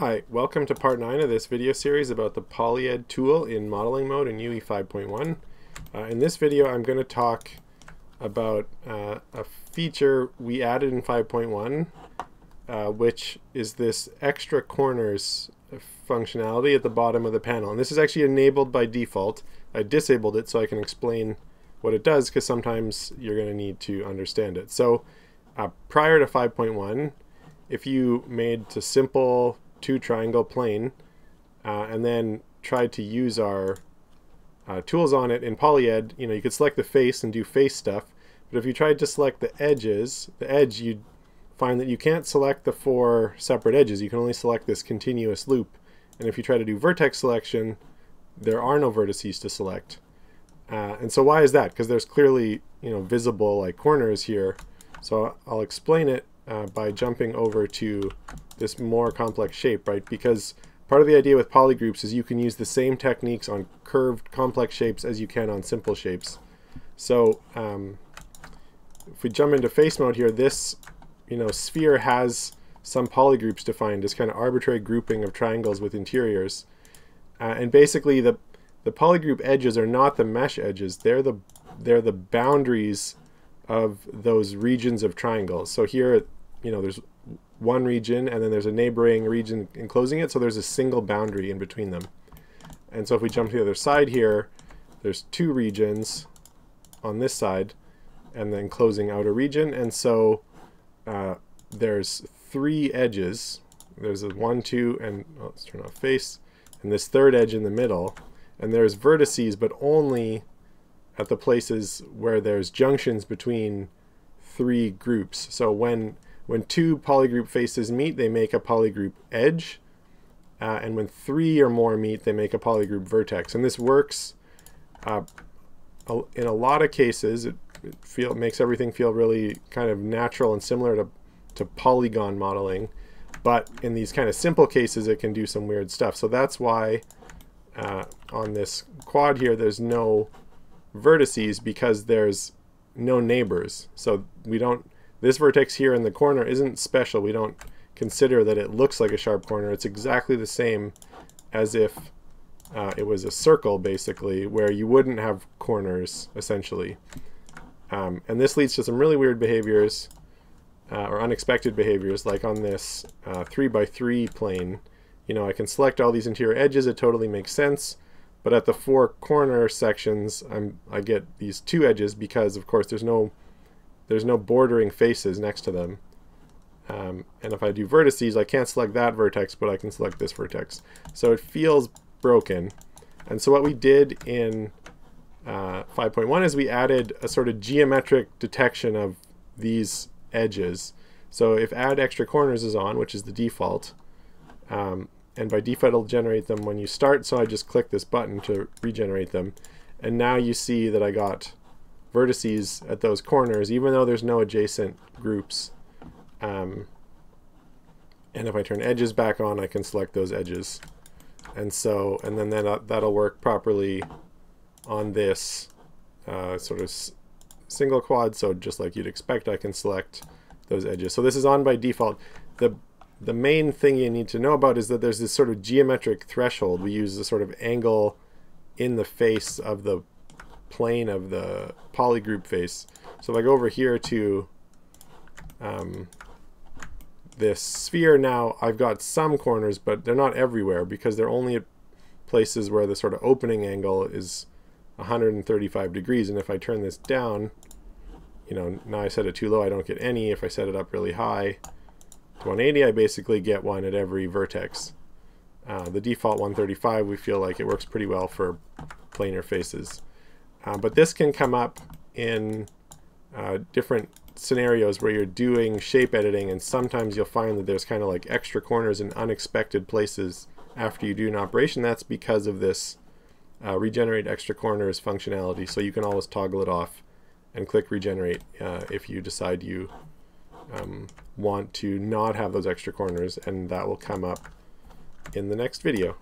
Hi, welcome to part 9 of this video series about the PolyEd tool in modeling mode in UE 5.1. Uh, in this video I'm going to talk about uh, a feature we added in 5.1 uh, which is this extra corners functionality at the bottom of the panel. And this is actually enabled by default. I disabled it so I can explain what it does because sometimes you're going to need to understand it. So uh, prior to 5.1 if you made to simple two triangle plane uh, and then tried to use our uh, tools on it in PolyEd, you know, you could select the face and do face stuff. But if you tried to select the edges, the edge, you'd find that you can't select the four separate edges. You can only select this continuous loop. And if you try to do vertex selection, there are no vertices to select. Uh, and so why is that? Because there's clearly, you know, visible like corners here. So I'll explain it uh, by jumping over to this more complex shape, right? Because part of the idea with polygroups is you can use the same techniques on curved complex shapes as you can on simple shapes. So um, if we jump into face mode here, this you know sphere has some polygroups defined as kind of arbitrary grouping of triangles with interiors. Uh, and basically the the polygroup edges are not the mesh edges, they're the they're the boundaries of those regions of triangles. So here, you know, there's one region and then there's a neighboring region enclosing it, so there's a single boundary in between them. And so if we jump to the other side here, there's two regions on this side and then closing outer region, and so uh, there's three edges. There's a one, two, and oh, let's turn off face, and this third edge in the middle, and there's vertices, but only at the places where there's junctions between three groups. So when when two polygroup faces meet, they make a polygroup edge. Uh, and when three or more meet, they make a polygroup vertex. And this works uh, in a lot of cases. It, it feel, makes everything feel really kind of natural and similar to, to polygon modeling. But in these kind of simple cases, it can do some weird stuff. So that's why uh, on this quad here, there's no vertices because there's no neighbors. So we don't this vertex here in the corner isn't special. We don't consider that it looks like a sharp corner. It's exactly the same as if uh, it was a circle, basically, where you wouldn't have corners, essentially. Um, and this leads to some really weird behaviors, uh, or unexpected behaviors, like on this uh, 3 by 3 plane. You know, I can select all these interior edges, it totally makes sense. But at the four corner sections, I'm, I get these two edges because, of course, there's no there's no bordering faces next to them. Um, and if I do vertices, I can't select that vertex, but I can select this vertex. So it feels broken. And so what we did in uh, 5.1 is we added a sort of geometric detection of these edges. So if add extra corners is on, which is the default, um, and by default it'll generate them when you start, so I just click this button to regenerate them. And now you see that I got vertices at those corners, even though there's no adjacent groups. Um, and if I turn edges back on, I can select those edges. And so, and then that, that'll work properly on this uh, sort of single quad. So just like you'd expect, I can select those edges. So this is on by default. The, the main thing you need to know about is that there's this sort of geometric threshold. We use the sort of angle in the face of the plane of the polygroup face. So if I go over here to um, this sphere now, I've got some corners, but they're not everywhere because they're only at places where the sort of opening angle is 135 degrees. And if I turn this down, you know, now I set it too low, I don't get any. If I set it up really high to 180, I basically get one at every vertex. Uh, the default 135, we feel like it works pretty well for planar faces. Uh, but this can come up in uh, different scenarios where you're doing shape editing and sometimes you'll find that there's kind of like extra corners in unexpected places after you do an operation. That's because of this uh, regenerate extra corners functionality. So you can always toggle it off and click regenerate uh, if you decide you um, want to not have those extra corners and that will come up in the next video.